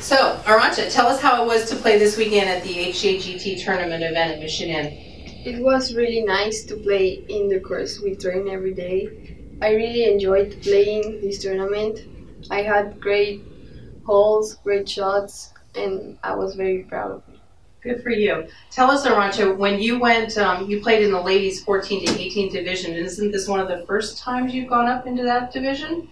So, Arantza, tell us how it was to play this weekend at the HJGT tournament event at Mission Inn. It was really nice to play in the course we train every day. I really enjoyed playing this tournament. I had great holes, great shots, and I was very proud of me. Good for you. Tell us, Arantza, when you went, um, you played in the ladies 14 to 18 division. Isn't this one of the first times you've gone up into that division?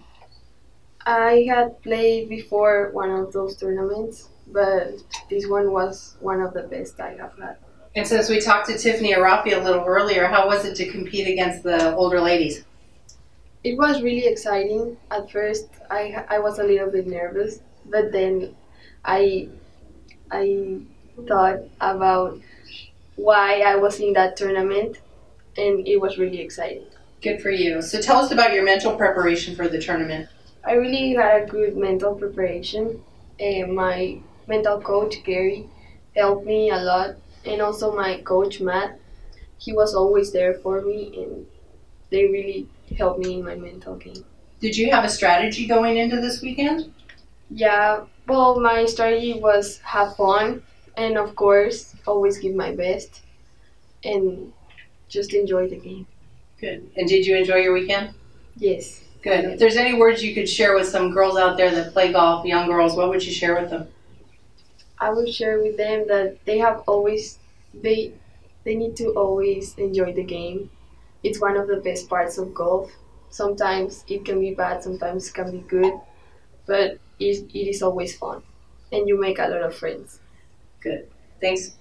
I had played before one of those tournaments, but this one was one of the best I have had. And since we talked to Tiffany Arafi a little earlier, how was it to compete against the older ladies? It was really exciting. At first, I I was a little bit nervous, but then I I thought about why I was in that tournament, and it was really exciting. Good for you. So tell us about your mental preparation for the tournament. I really had a good mental preparation. Uh, my mental coach Gary helped me a lot, and also my coach Matt. He was always there for me, and they really helped me in my mental game. Did you have a strategy going into this weekend? Yeah, well, my strategy was have fun, and of course, always give my best, and just enjoy the game. Good. And did you enjoy your weekend? Yes. Good. If there's any words you could share with some girls out there that play golf, young girls, what would you share with them? I would share with them that they have always they they need to always enjoy the game. It's one of the best parts of golf. Sometimes it can be bad, sometimes it can be good, but it, it is always fun, and you make a lot of friends. Good. Thanks.